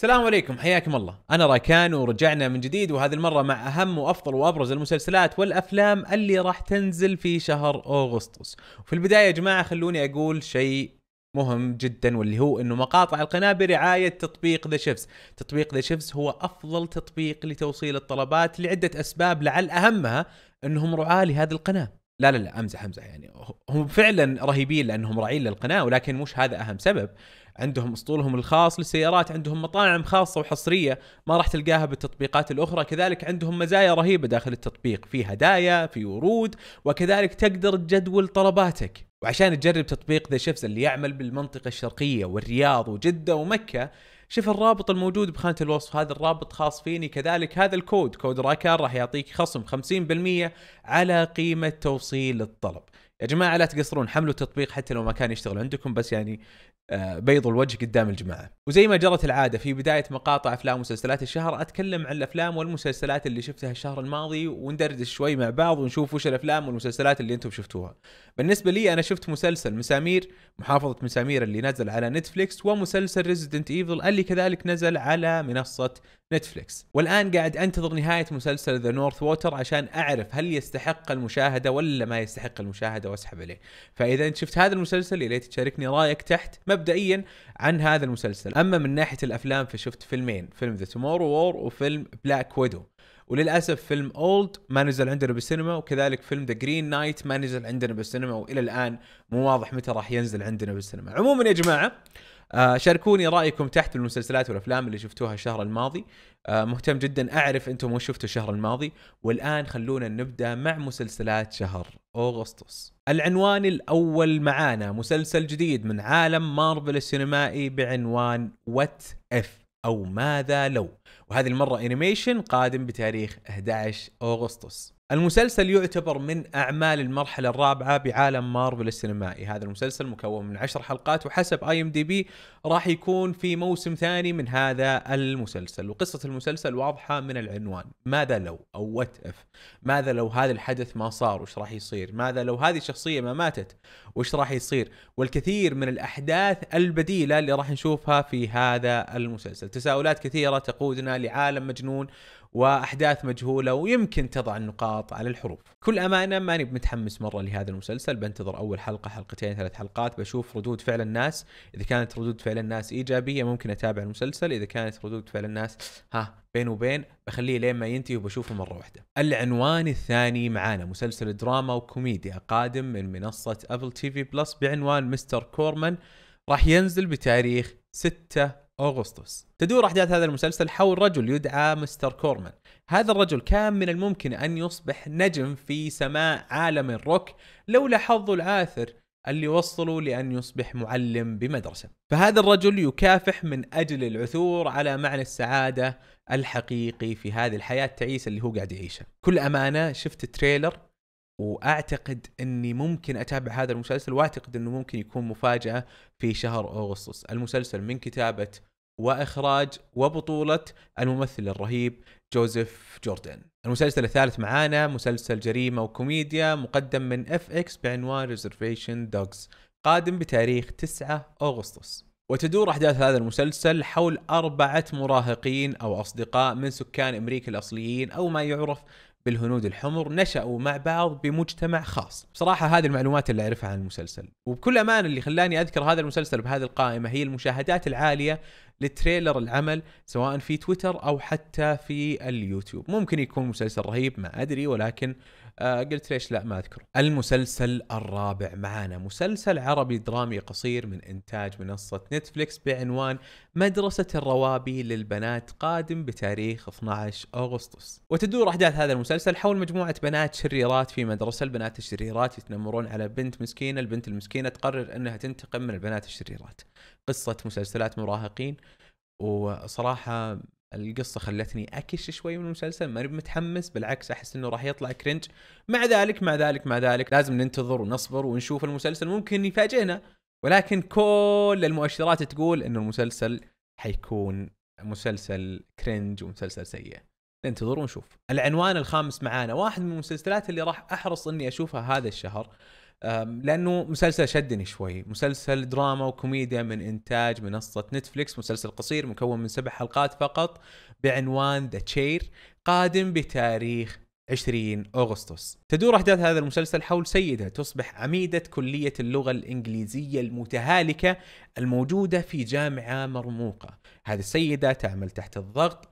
السلام عليكم حياكم الله. أنا راكان ورجعنا من جديد وهذه المرة مع أهم وأفضل وأبرز المسلسلات والأفلام اللي راح تنزل في شهر أغسطس. وفي البداية يا جماعة خلوني أقول شيء مهم جدا واللي هو إنه مقاطع القناة برعاية تطبيق The Chefz، تطبيق The Chefz هو أفضل تطبيق لتوصيل الطلبات لعدة أسباب لعل أهمها إنهم رعاة لهذه القناة. لا لا لا أمزح أمزح يعني هم فعلا رهيبين لأنهم راعين للقناة ولكن مش هذا أهم سبب. عندهم اسطولهم الخاص للسيارات عندهم مطاعم خاصة وحصرية ما راح تلقاها بالتطبيقات الأخرى. كذلك عندهم مزايا رهيبة داخل التطبيق في هدايا في ورود وكذلك تقدر تجدول طلباتك. وعشان تجرب تطبيق The Chefz اللي يعمل بالمنطقة الشرقية والرياض وجدة ومكة شوف الرابط الموجود بخانة الوصف. هذا الرابط خاص فيني. كذلك هذا الكود كود راكان راح يعطيك خصم 50% على قيمة توصيل الطلب. يا جماعة لا تقصرون حملوا التطبيق حتى لو ما كان يشتغل عندكم بس يعني بيض الوجه قدام الجماعة. وزي ما جرت العادة في بداية مقاطع أفلام ومسلسلات الشهر أتكلم عن الأفلام والمسلسلات اللي شفتها الشهر الماضي وندردش شوي مع بعض ونشوف وش الأفلام والمسلسلات اللي أنتم شفتوها. بالنسبة لي أنا شفت مسلسل مسامير محافظة مسامير اللي نزل على نتفليكس ومسلسل Resident Evil اللي كذلك نزل على منصة نتفليكس. والآن قاعد أنتظر نهاية مسلسل The North Water عشان أعرف هل يستحق المشاهدة ولا ما يستحق المشاهدة وأسحب عليه. فإذا أنت شفت هذا المسلسل يا ريت تشاركني رأيك تحت مبدئيا عن هذا المسلسل. أما من ناحية الأفلام فشفت فيلمين فيلم The Tomorrow War وفيلم Black Widow وللأسف فيلم Old ما نزل عندنا بالسينما وكذلك فيلم The Green Knight ما نزل عندنا بالسينما وإلى الآن مو واضح متى راح ينزل عندنا بالسينما. عموما يا جماعة آه شاركوني رأيكم تحت بالمسلسلات والأفلام اللي شفتوها الشهر الماضي. آه مهتم جدا أعرف أنتم وش شفتوا الشهر الماضي. والآن خلونا نبدأ مع مسلسلات شهر أغسطس. العنوان الأول معانا مسلسل جديد من عالم مارفل السينمائي بعنوان What If أو ماذا لو. وهذه المرة animation قادم بتاريخ 11 أغسطس. المسلسل يعتبر من أعمال المرحلة الرابعة بعالم مارفل السينمائي، هذا المسلسل مكون من عشر حلقات وحسب IMDb راح يكون في موسم ثاني من هذا المسلسل، وقصة المسلسل واضحة من العنوان، ماذا لو؟ أو What If؟ ماذا لو هذا الحدث ما صار؟ وش راح يصير؟ ماذا لو هذه الشخصية ما ماتت؟ وش راح يصير؟ والكثير من الأحداث البديلة اللي راح نشوفها في هذا المسلسل، تساؤلات كثيرة تقودنا لعالم مجنون وأحداث مجهولة ويمكن تضع النقاط على الحروف. بكل أمانة ماني متحمس مرة لهذا المسلسل. بنتظر أول حلقة حلقتين ثلاث حلقات. بشوف ردود فعل الناس، إذا كانت ردود فعل الناس إيجابية ممكن أتابع المسلسل، إذا كانت ردود فعل الناس ها بين وبين بخليه لين ما ينتهي وبشوفه مرة واحدة. العنوان الثاني معانا مسلسل دراما وكوميديا. قادم من منصة Apple TV Plus بعنوان Mr. Corman راح ينزل بتاريخ 6 أغسطس. تدور أحداث هذا المسلسل حول رجل يدعى مستر كورمان هذا الرجل كان من الممكن أن يصبح نجم في سماء عالم الروك لولا حظه العاثر اللي وصلوا لأن يصبح معلم بمدرسة. فهذا الرجل يكافح من أجل العثور على معنى السعادة الحقيقي في هذه الحياة التعيسة اللي هو قاعد يعيشها كل أمانة شفت تريلر وأعتقد إني ممكن أتابع هذا المسلسل وأعتقد إنه ممكن يكون مفاجأة في شهر أغسطس، المسلسل من كتابة وإخراج وبطولة الممثل الرهيب جوزيف جوردن. المسلسل الثالث معانا مسلسل جريمة وكوميديا مقدم من FX بعنوان Reservation Dogs قادم بتاريخ 9 أغسطس. وتدور أحداث هذا المسلسل حول أربعة مراهقين أو أصدقاء من سكان أمريكا الأصليين أو ما يعرف بالهنود الحمر نشأوا مع بعض بمجتمع خاص بصراحة هذه المعلومات اللي أعرفها عن المسلسل وبكل أمانة اللي خلاني أذكر هذا المسلسل بهذه القائمة هي المشاهدات العالية ل trailer العمل سواء في تويتر أو حتى في اليوتيوب. ممكن يكون مسلسل رهيب ما أدري ولكن آه قلت ليش لا ما اذكر المسلسل الرابع معانا. مسلسل عربي درامي قصير من إنتاج منصة نتفليكس بعنوان مدرسة الروابي للبنات قادم بتاريخ 12 أغسطس. وتدور أحداث هذا المسلسل حول مجموعة بنات شريرات في مدرسة. البنات الشريرات يتنمرون على بنت مسكينة. البنت المسكينة تقرر أنها تنتقم من البنات الشريرات. قصة مسلسلات مراهقين وصراحة القصة خلتني أكش شوي من المسلسل ماني متحمس بالعكس أحس إنه راح يطلع cringe مع ذلك مع ذلك مع ذلك لازم ننتظر ونصبر ونشوف المسلسل ممكن يفاجئنا. ولكن كل المؤشرات تقول إنه المسلسل حيكون مسلسل cringe ومسلسل سيء. ننتظر ونشوف. العنوان الخامس معانا واحد من المسلسلات اللي راح أحرص إني أشوفها هذا الشهر. لأنه مسلسل شدني شوي. مسلسل دراما وكوميديا من إنتاج منصة نتفليكس. مسلسل قصير مكون من سبع حلقات فقط بعنوان The Chair قادم بتاريخ 20 أغسطس. تدور أحداث هذا المسلسل حول سيدة تصبح عميدة كلية اللغة الإنجليزية المتهالكة الموجودة في جامعة مرموقة. هذه السيدة تعمل تحت الضغط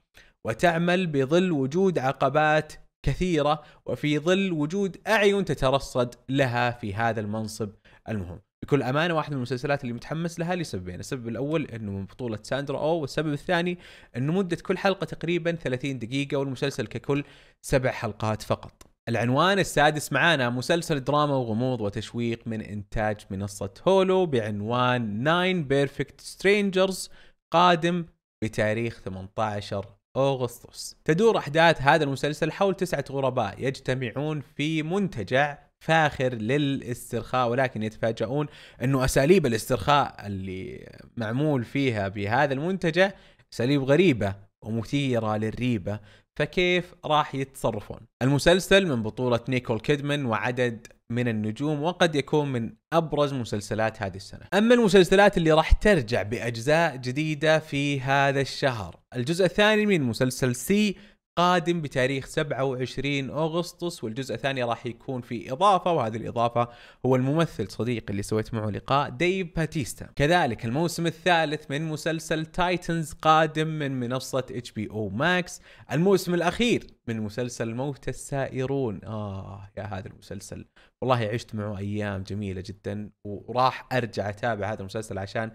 وتعمل بظل وجود عقبات كثيرة وفي ظل وجود أعين تترصد لها في هذا المنصب المهم بكل أمانة واحد من المسلسلات اللي متحمس لها لسببين، السبب الأول إنه من بطولة ساندرا أو، والسبب الثاني إنه مدة كل حلقة تقريبا 30 دقيقة والمسلسل ككل سبع حلقات فقط. العنوان السادس معانا مسلسل دراما وغموض وتشويق من إنتاج منصة هولو بعنوان 9 Perfect Strangers قادم بتاريخ 18 أغسطس. تدور أحداث هذا المسلسل حول تسعة غرباء يجتمعون في منتجع فاخر للاسترخاء ولكن يتفاجؤون أنه أساليب الاسترخاء اللي معمول فيها بهذا المنتجع أساليب غريبة ومثيرة للريبة فكيف راح يتصرفون؟ المسلسل من بطولة نيكول كيدمان وعدد من النجوم وقد يكون من أبرز مسلسلات هذه السنة. أما المسلسلات اللي راح ترجع بأجزاء جديدة في هذا الشهر، الجزء الثاني من مسلسل سي قادم بتاريخ 27 أغسطس والجزء الثاني راح يكون في إضافة وهذه الإضافة هو الممثل صديقي اللي سويت معه لقاء ديف باتيستا. كذلك الموسم الثالث من مسلسل Titans قادم من منصة HBO Max. الموسم الأخير من مسلسل موت السائرون. آه يا هذا المسلسل. والله عشت معه أيام جميلة جدا وراح أرجع أتابع هذا المسلسل عشان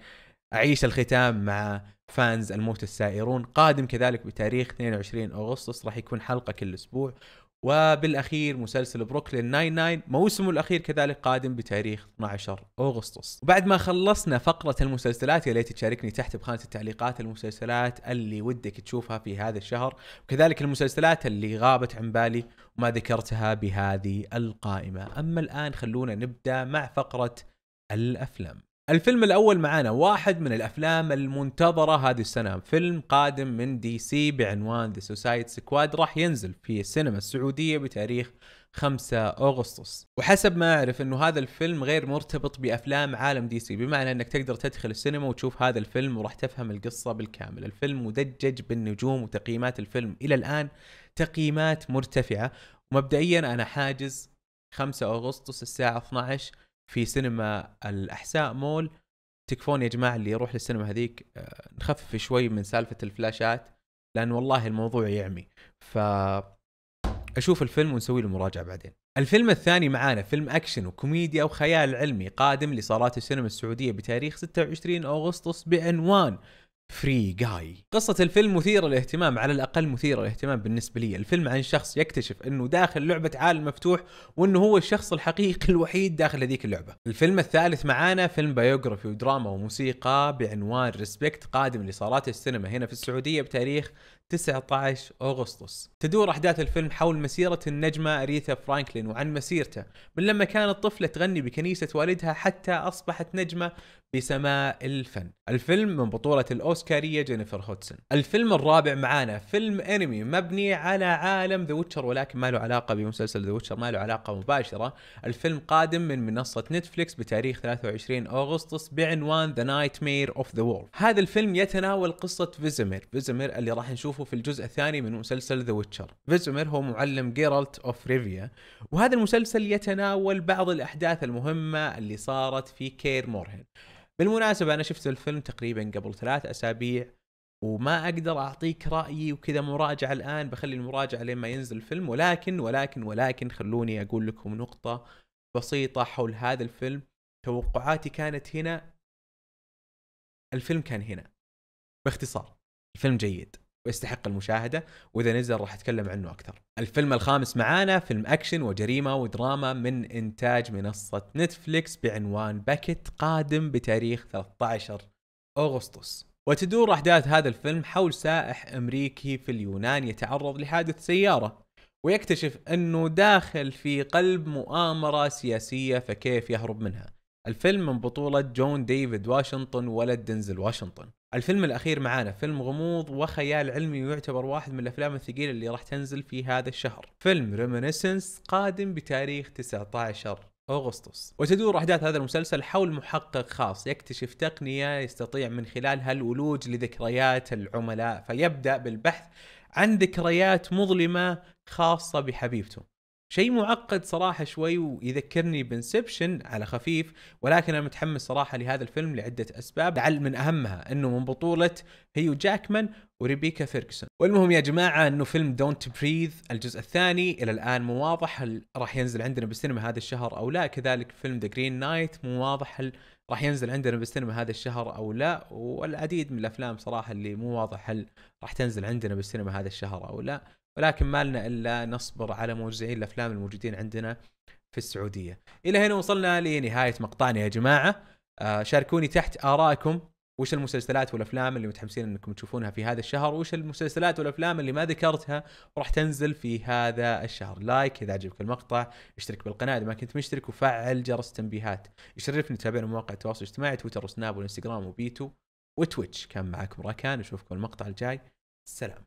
أعيش الختام مع فانز الموت السائرون. قادم كذلك بتاريخ 22 أغسطس راح يكون حلقة كل أسبوع. وبالأخير مسلسل بروكلين 99 موسمه الأخير كذلك قادم بتاريخ 12 أغسطس. وبعد ما خلصنا فقرة المسلسلات يا ليت تشاركني تحت بخانة التعليقات المسلسلات اللي ودك تشوفها في هذا الشهر. وكذلك المسلسلات اللي غابت عن بالي وما ذكرتها بهذه القائمة. أما الآن خلونا نبدأ مع فقرة الأفلام. الفيلم الأول معانا واحد من الأفلام المنتظرة هذه السنة. فيلم قادم من DC بعنوان The Suicide Squad راح ينزل في السينما السعودية بتاريخ 5 أغسطس. وحسب ما أعرف إنه هذا الفيلم غير مرتبط بأفلام عالم DC بمعنى إنك تقدر تدخل السينما وتشوف هذا الفيلم وراح تفهم القصة بالكامل. الفيلم مدجج بالنجوم وتقييمات الفيلم إلى الآن تقييمات مرتفعة. ومبدئيا أنا حاجز 5 أغسطس الساعة 12 في سينما الأحساء مول تكفون يا جماعة اللي يروح للسينما هذيك آه، نخفف شوي من سالفة الفلاشات لأن والله الموضوع يعمي ف أشوف الفيلم ونسوي له مراجعة بعدين. الفيلم الثاني معانا فيلم أكشن وكوميديا وخيال علمي قادم لصالات السينما السعودية بتاريخ 26 أغسطس بعنوان Free Guy قصة الفيلم مثيرة للاهتمام على الأقل مثيرة للاهتمام بالنسبة لي. الفيلم عن شخص يكتشف أنه داخل لعبة عالم مفتوح وأنه هو الشخص الحقيقي الوحيد داخل هذيك اللعبة. الفيلم الثالث معانا فيلم biography ودراما وموسيقى بعنوان Respect قادم لصالات السينما هنا في السعودية بتاريخ 19 أغسطس. تدور أحداث الفيلم حول مسيرة النجمة أريثا فرانكلين وعن مسيرته من لما كانت طفلة تغني بكنيسة والدها حتى أصبحت نجمة بسماء الفن. الفيلم من بطولة الأوسكارية جينيفر هودسون. الفيلم الرابع معانا فيلم أنمي مبني على عالم The Witcher ولكن ما له علاقة بمسلسل The Witcher ما له علاقة مباشرة. الفيلم قادم من منصة نتفليكس بتاريخ 23 أغسطس بعنوان The Nightmare of the هذا الفيلم يتناول قصة فيزمير فيزمير اللي راح نشوفه في الجزء الثاني من مسلسل The Witcher فيزمير هو معلم Geralt of Rivia وهذا المسلسل يتناول بعض الأحداث المهمة اللي صارت في كير مورهن. بالمناسبة أنا شفت الفيلم تقريبا قبل ثلاث أسابيع وما أقدر أعطيك رأيي وكذا مراجعة الآن بخلي المراجعة لين ما ينزل الفيلم. ولكن ولكن ولكن خلوني أقول لكم نقطة بسيطة حول هذا الفيلم. توقعاتي كانت هنا. الفيلم كان هنا. باختصار الفيلم جيد. ويستحق المشاهدة وإذا نزل راح أتكلم عنه أكثر. الفيلم الخامس معانا فيلم أكشن وجريمة ودراما من إنتاج منصة نتفليكس بعنوان Beckett قادم بتاريخ 13 أغسطس. وتدور أحداث هذا الفيلم حول سائح أمريكي في اليونان يتعرض لحادث سيارة ويكتشف أنه داخل في قلب مؤامرة سياسية فكيف يهرب منها. الفيلم من بطولة جون ديفيد واشنطن ولد دنزل واشنطن. الفيلم الأخير معانا فيلم غموض وخيال علمي ويعتبر واحد من الأفلام الثقيلة اللي راح تنزل في هذا الشهر. فيلم Reminiscence قادم بتاريخ 19 أغسطس. وتدور أحداث هذا المسلسل حول محقق خاص يكتشف تقنية يستطيع من خلالها الولوج لذكريات العملاء فيبدأ بالبحث عن ذكريات مظلمة خاصة بحبيبته. شيء معقد صراحة شوي ويذكرني ب Inception على خفيف ولكن أنا متحمس صراحة لهذا الفيلم لعدة أسباب لعل من أهمها أنه من بطولة هيو جاكمان وريبيكا فيرجسون والمهم يا جماعة أنه فيلم Don't Breathe الجزء الثاني إلى الآن مو واضح هل راح ينزل عندنا بالسينما هذا الشهر أو لا كذلك فيلم The Green Knight مو واضح هل راح ينزل عندنا بالسينما هذا الشهر أو لا والعديد من الأفلام صراحة اللي مو واضح هل راح تنزل عندنا بالسينما هذا الشهر أو لا. ولكن ما لنا إلا نصبر على موزعين الأفلام الموجودين عندنا في السعودية. إلى هنا وصلنا لنهاية مقطعنا يا جماعة. آه شاركوني تحت آرائكم وش المسلسلات والأفلام اللي متحمسين إنكم تشوفونها في هذا الشهر وش المسلسلات والأفلام اللي ما ذكرتها وراح تنزل في هذا الشهر. لايك إذا عجبك المقطع اشترك بالقناة إذا ما كنت مشترك وفعل جرس التنبيهات يشرفني تتابعون مواقع التواصل الاجتماعي تويتر وسناب والانستغرام وبيتو وتويتش. كان معكم راكان اشوفكم المقطع الجاي. سلام.